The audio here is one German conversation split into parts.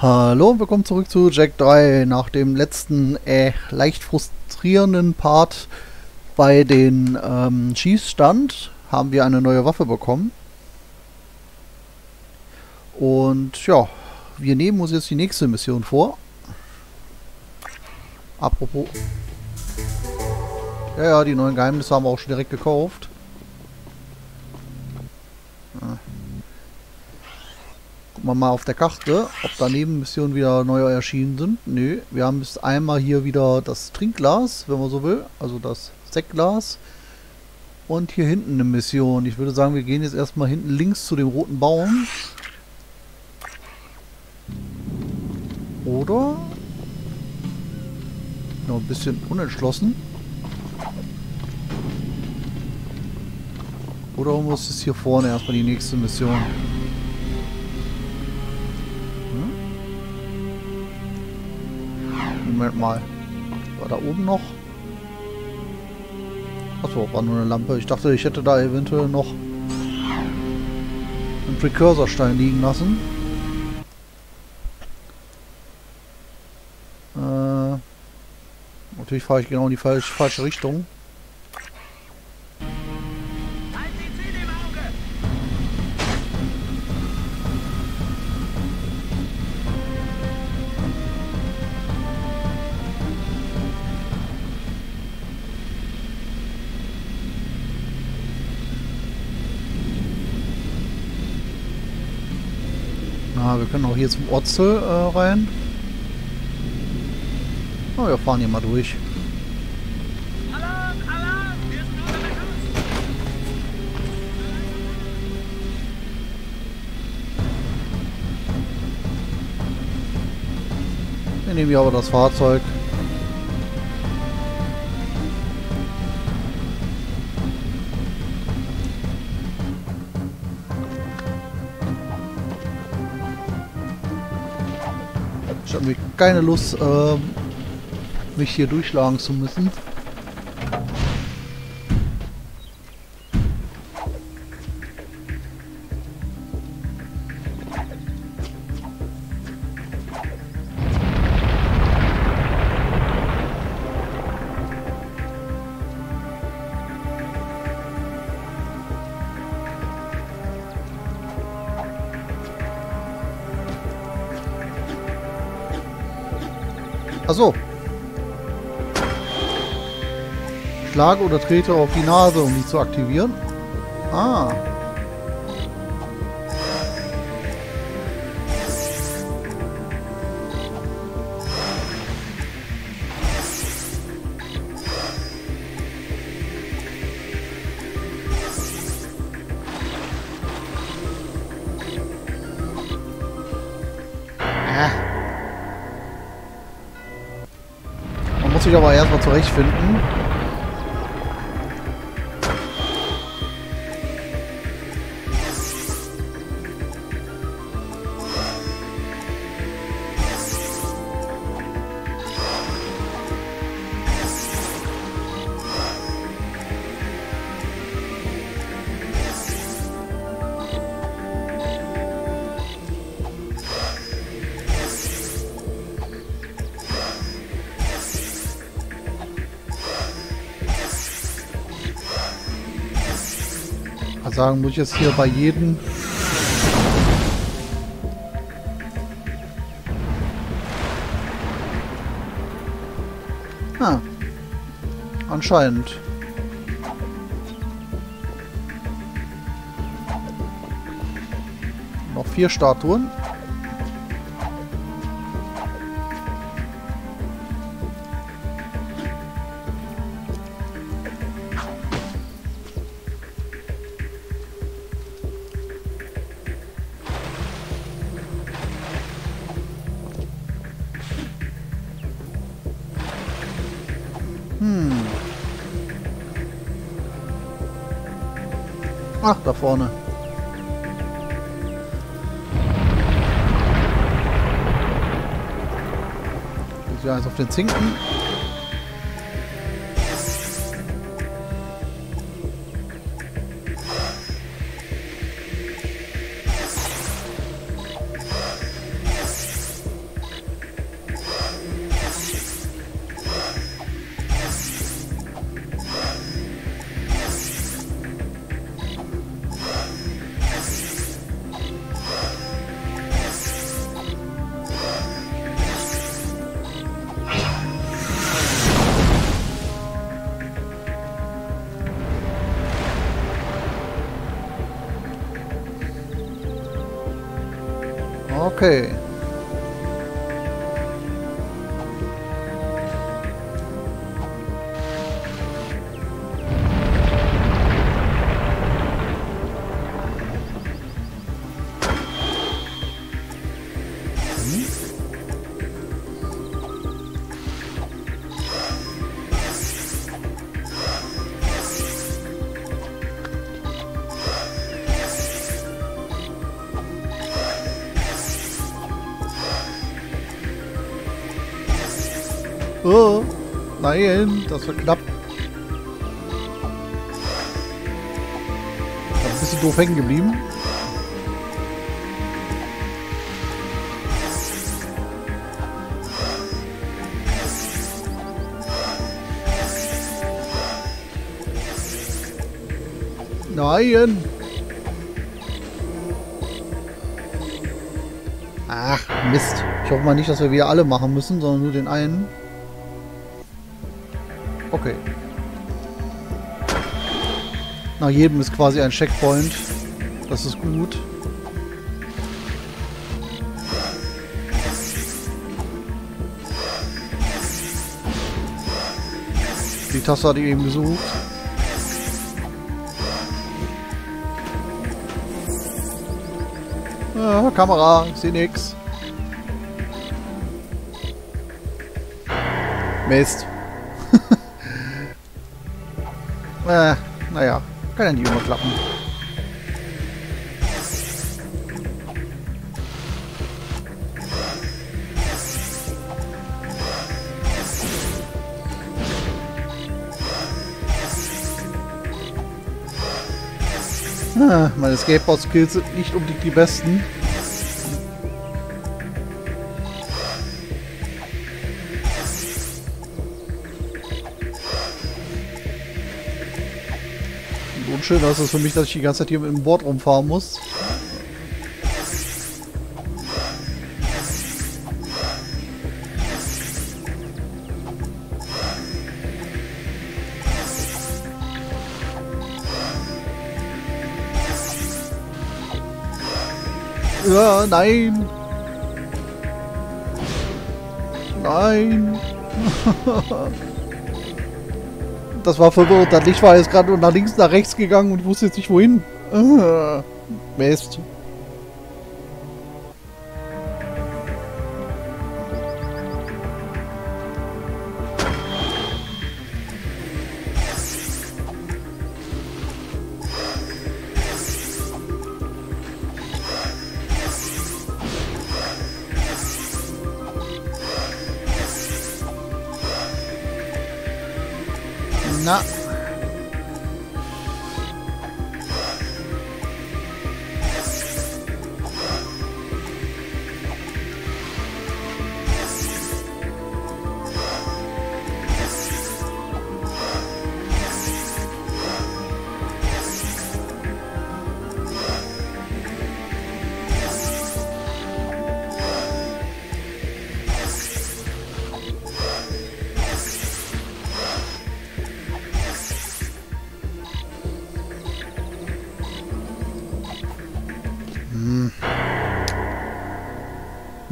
Hallo und willkommen zurück zu Jack 3. Nach dem letzten äh, leicht frustrierenden Part bei den ähm, Schießstand haben wir eine neue Waffe bekommen. Und ja, wir nehmen uns jetzt die nächste Mission vor. Apropos. Ja, ja, die neuen Geheimnisse haben wir auch schon direkt gekauft. Gucken wir mal auf der Karte, ob daneben Missionen wieder neu erschienen sind. Nö, wir haben jetzt einmal hier wieder das Trinkglas, wenn man so will. Also das Sektglas. Und hier hinten eine Mission. Ich würde sagen, wir gehen jetzt erstmal hinten links zu dem roten Baum. Oder? Noch ein bisschen unentschlossen. Oder muss es hier vorne erstmal die nächste Mission? Moment mal. War da oben noch? Achso, war nur eine Lampe. Ich dachte, ich hätte da eventuell noch einen Precursorstein liegen lassen. Äh, natürlich fahre ich genau in die falsche, falsche Richtung. Wir können auch hier zum Orzel äh, rein. Oh, wir fahren hier mal durch. Wir nehmen hier aber das Fahrzeug. Habe keine Lust, äh, mich hier durchschlagen zu müssen. Achso. Schlage oder trete auf die Nase, um die zu aktivieren. Ah. Sich aber erstmal zurechtfinden. Sagen, muss ich jetzt hier bei jedem... Ah. Anscheinend. Noch vier Statuen. Ach, da vorne. Ist ja eins auf den Zinken. Okay. Oh, nein, das war knapp. Ich bin ein bisschen doof hängen geblieben. Nein! Ach, Mist. Ich hoffe mal nicht, dass wir wieder alle machen müssen, sondern nur den einen. Okay. Nach jedem ist quasi ein Checkpoint. Das ist gut. Die Taste hatte ich eben gesucht. Ah, Kamera, ich sehe nix. Mist. Äh, naja, kann ja nicht immer klappen. Ah, meine Skateboard-Skills sind nicht unbedingt die besten. Unschön ist es für mich, dass ich die ganze Zeit hier mit dem Board rumfahren muss. Ja, nein. Nein. das war verwirrt. Das Licht war jetzt gerade nach links, nach rechts gegangen und wusste jetzt nicht wohin. Ah, Mist.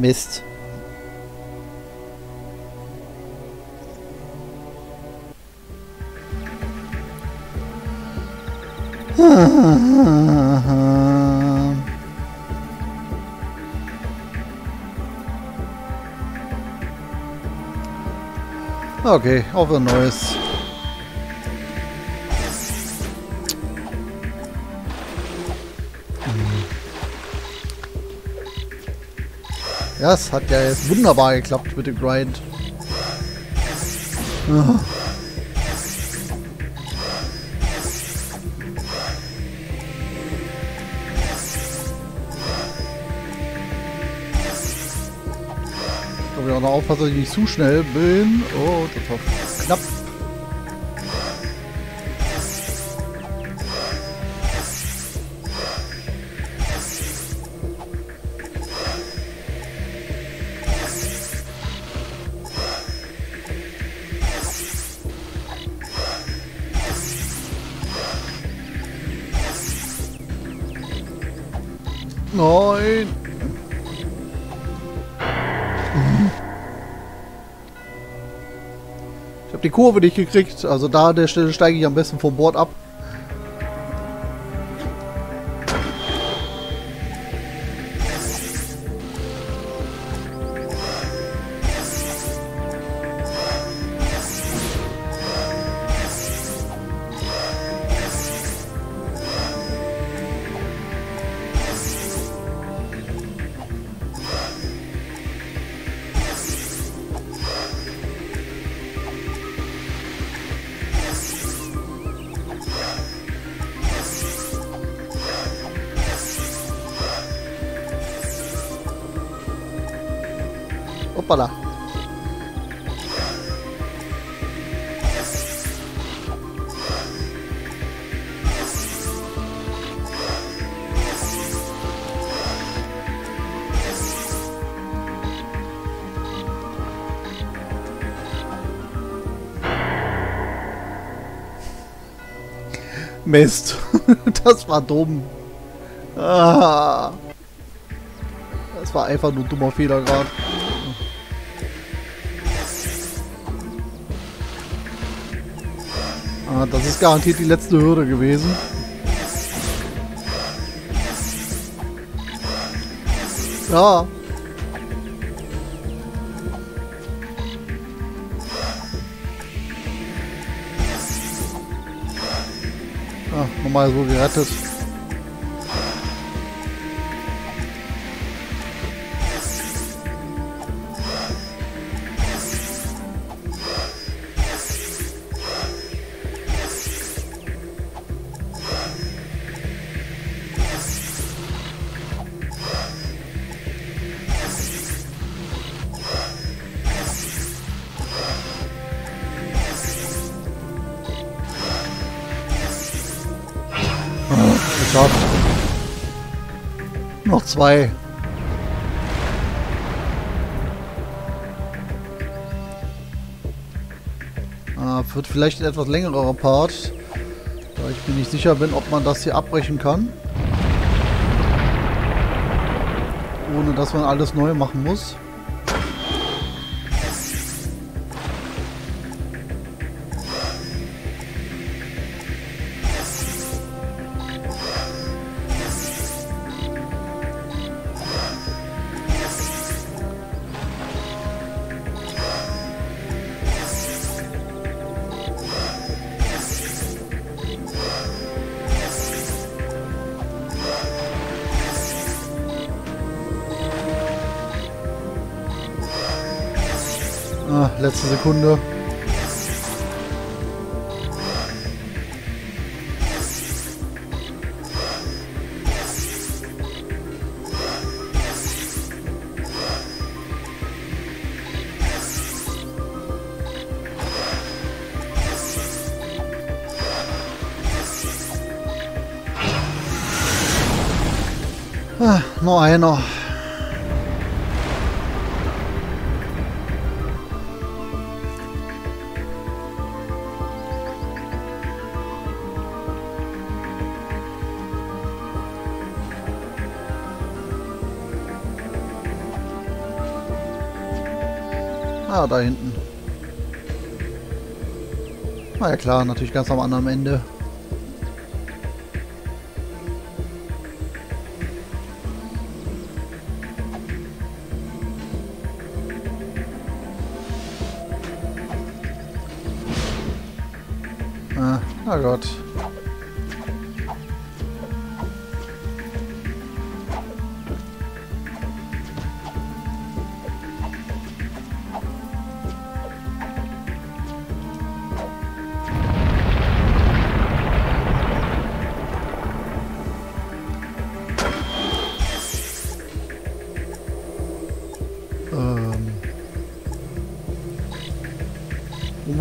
Mist. Okay, auf ein neues. Ja, es hat ja jetzt wunderbar geklappt mit dem Grind. Ich muss auch noch aufpassen, dass ich nicht zu schnell bin. Oh, das war die Kurve nicht gekriegt. Also da an der Stelle steige ich am besten vom Board ab. Hoppala. Mist. Das war dumm. Ah. Das war einfach nur ein dummer Fehler gerade. Ah, das ist garantiert die letzte Hürde gewesen. Ja. Ah, nochmal so gerettet. Zwei. Ah, wird vielleicht ein etwas längerer Part. Da ich mir nicht sicher bin, ob man das hier abbrechen kann. Ohne dass man alles neu machen muss. Letzte Sekunde. Ah, noch einer. Da hinten. Na ja klar, natürlich ganz am anderen Ende. Ah, na Gott.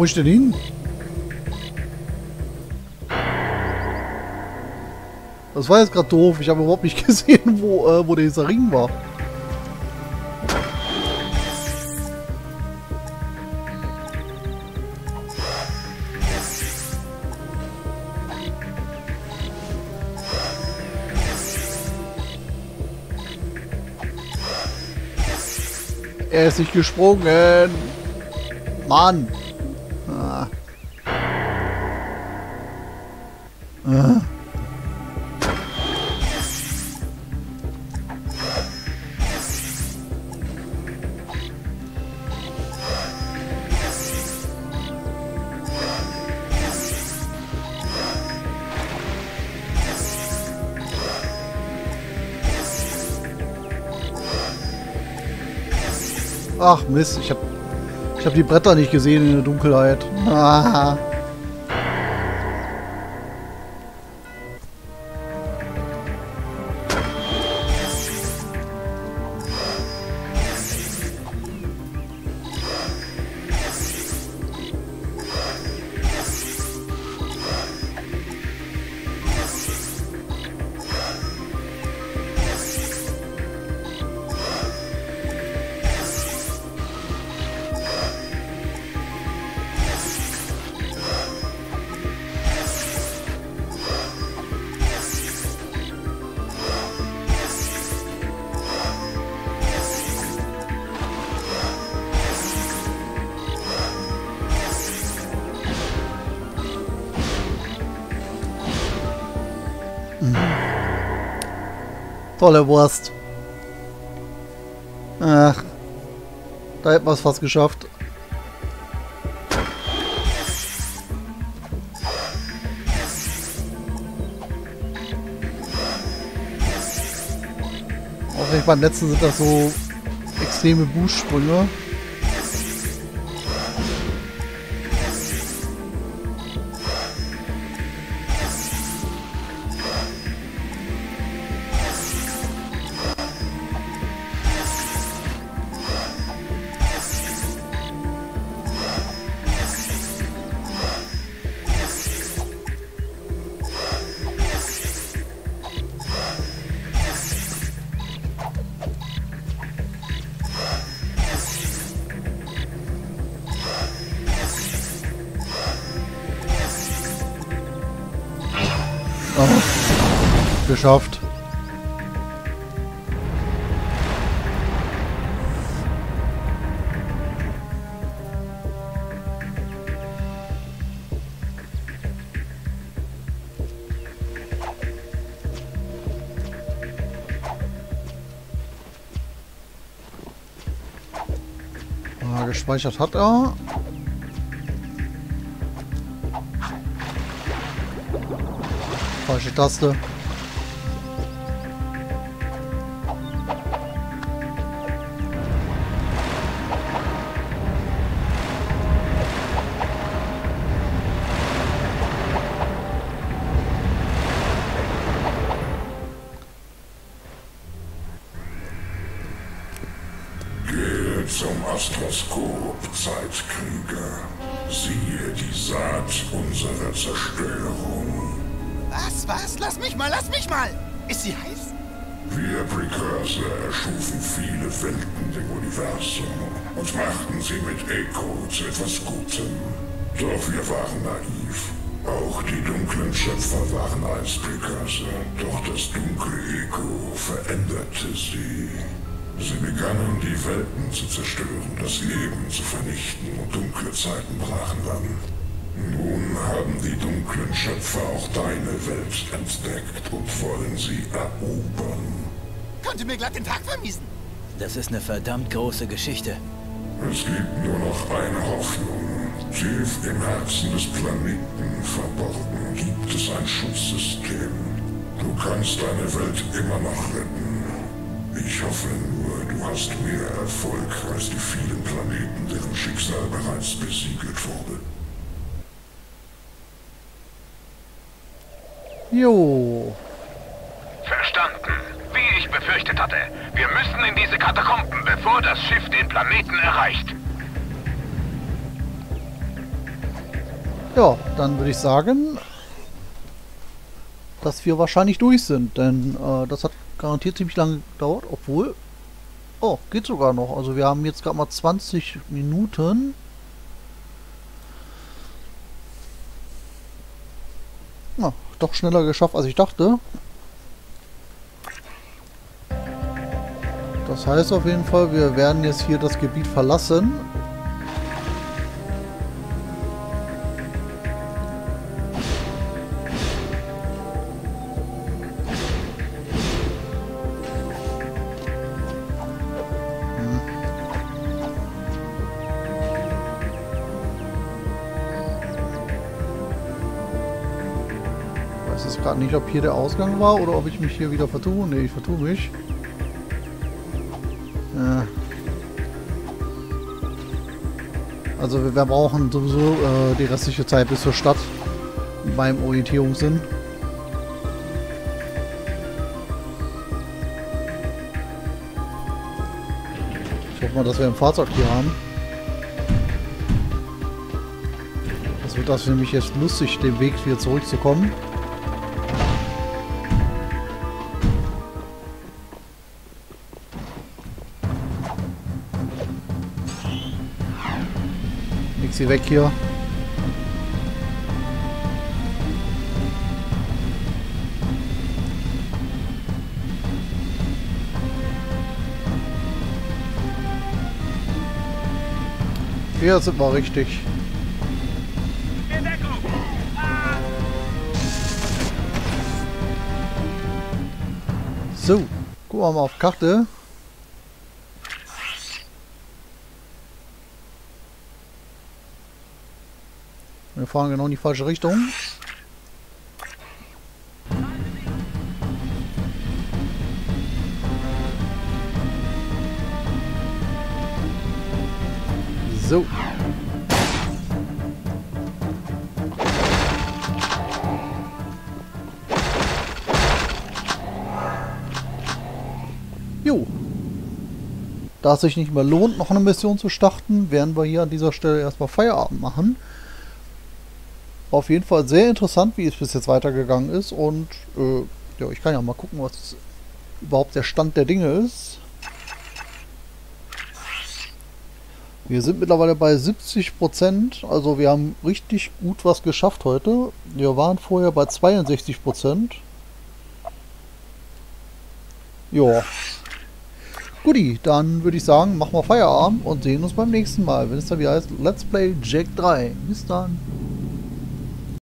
Wo ich denn hin? Das war jetzt gerade doof. Ich habe überhaupt nicht gesehen, wo, äh, wo dieser Ring war. Er ist nicht gesprungen. Mann. Ach Mist, ich habe ich hab die Bretter nicht gesehen in der Dunkelheit. Ah. Tolle Wurst. Ach. Da hätten wir es fast geschafft. Auch ich beim letzten sind das so extreme Bußsprünge. Geschafft. Ah, gespeichert hat er. Falsche Taste. Zum Astroskop, Zeitkrieger. Siehe die Saat unserer Zerstörung. Was, was? Lass mich mal, lass mich mal! Ist sie heiß? Wir Precursor erschufen viele Welten im Universum und machten sie mit Echo zu etwas Gutem. Doch wir waren naiv. Auch die dunklen Schöpfer waren einst Precursor, doch das dunkle Echo veränderte sie. Sie begannen die Welten zu zerstören, das Leben zu vernichten und dunkle Zeiten brachen an. Nun haben die dunklen Schöpfer auch deine Welt entdeckt und wollen sie erobern. Konnte mir glatt den Tag vermiesen. Das ist eine verdammt große Geschichte. Es gibt nur noch eine Hoffnung. Tief im Herzen des Planeten verborgen gibt es ein Schutzsystem. Du kannst deine Welt immer noch retten. Ich hoffe hast mehr Erfolg als die vielen Planeten, deren Schicksal bereits besiegelt wurde. Jo. Verstanden. Wie ich befürchtet hatte. Wir müssen in diese Katakomben, bevor das Schiff den Planeten erreicht. Ja, dann würde ich sagen, dass wir wahrscheinlich durch sind, denn äh, das hat garantiert ziemlich lange gedauert, obwohl... Oh, geht sogar noch. Also wir haben jetzt gerade mal 20 Minuten. Na, doch schneller geschafft, als ich dachte. Das heißt auf jeden Fall, wir werden jetzt hier das Gebiet verlassen. Nicht, ob hier der Ausgang war oder ob ich mich hier wieder vertue. Ne, ich vertue mich. Ja. Also wir, wir brauchen sowieso äh, die restliche Zeit bis zur Stadt beim Orientierungssinn. Ich hoffe mal, dass wir ein Fahrzeug hier haben. Das wird das für mich jetzt lustig, den Weg wieder zurückzukommen. Hier weg hier. Hier sind wir richtig. So, gucken wir mal auf Karte. Wir fahren genau in die falsche Richtung. So. Jo. Da es sich nicht mehr lohnt, noch eine Mission zu starten, werden wir hier an dieser Stelle erstmal Feierabend machen. Auf jeden Fall sehr interessant, wie es bis jetzt weitergegangen ist. Und äh, ja, ich kann ja mal gucken, was überhaupt der Stand der Dinge ist. Wir sind mittlerweile bei 70%, also wir haben richtig gut was geschafft heute. Wir waren vorher bei 62%. Ja. Guti, dann würde ich sagen, machen wir Feierabend und sehen uns beim nächsten Mal, wenn es dann wieder heißt Let's Play Jack 3. Bis dann.